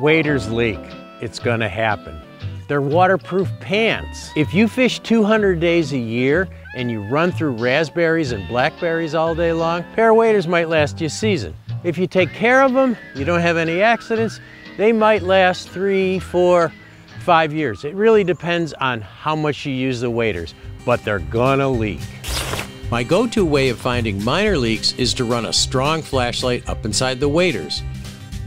waders leak, it's gonna happen. They're waterproof pants. If you fish 200 days a year and you run through raspberries and blackberries all day long, pair of waders might last you a season. If you take care of them, you don't have any accidents, they might last three, four, five years. It really depends on how much you use the waders, but they're gonna leak. My go-to way of finding minor leaks is to run a strong flashlight up inside the waders.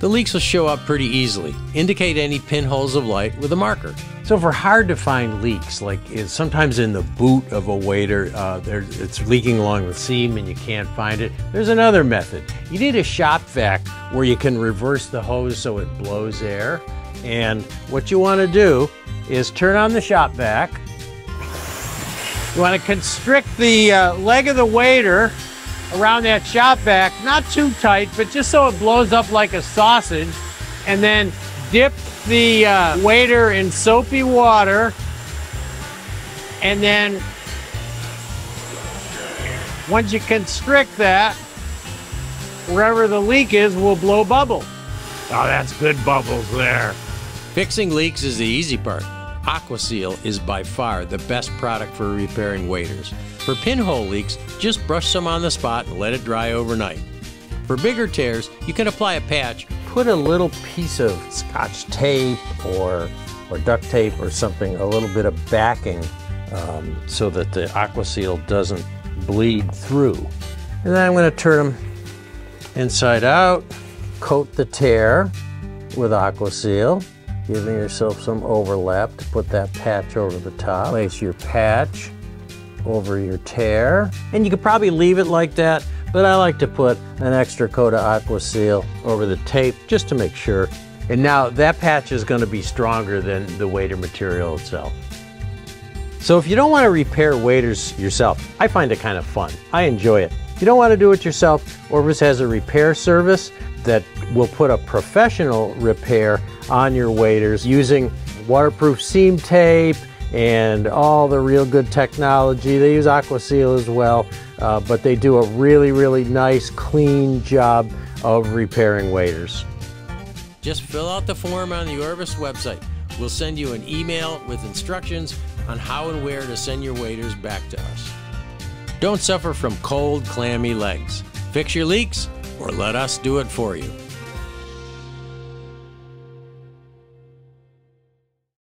The leaks will show up pretty easily. Indicate any pinholes of light with a marker. So for hard to find leaks, like sometimes in the boot of a wader, uh, it's leaking along the seam and you can't find it, there's another method. You need a shop vac where you can reverse the hose so it blows air. And what you want to do is turn on the shop vac. You want to constrict the uh, leg of the wader around that shop vac, not too tight, but just so it blows up like a sausage. And then dip the uh, wader in soapy water. And then once you constrict that, wherever the leak is will blow bubbles. Oh, that's good bubbles there. Fixing leaks is the easy part. Aquaseal is by far the best product for repairing waders. For pinhole leaks, just brush some on the spot and let it dry overnight. For bigger tears, you can apply a patch. Put a little piece of scotch tape or, or duct tape or something, a little bit of backing um, so that the Aquaseal doesn't bleed through. And then I'm going to turn them inside out, coat the tear with Aquaseal giving yourself some overlap to put that patch over the top. Place your patch over your tear. And you could probably leave it like that, but I like to put an extra coat of Aquaseal over the tape just to make sure. And now that patch is gonna be stronger than the wader material itself. So if you don't want to repair waders yourself, I find it kind of fun. I enjoy it. If you don't want to do it yourself, Orvis has a repair service that will put a professional repair on your waders using waterproof seam tape and all the real good technology. They use Aquaseal as well, uh, but they do a really, really nice, clean job of repairing waders. Just fill out the form on the Orvis website. We'll send you an email with instructions on how and where to send your waders back to us. Don't suffer from cold, clammy legs. Fix your leaks or let us do it for you.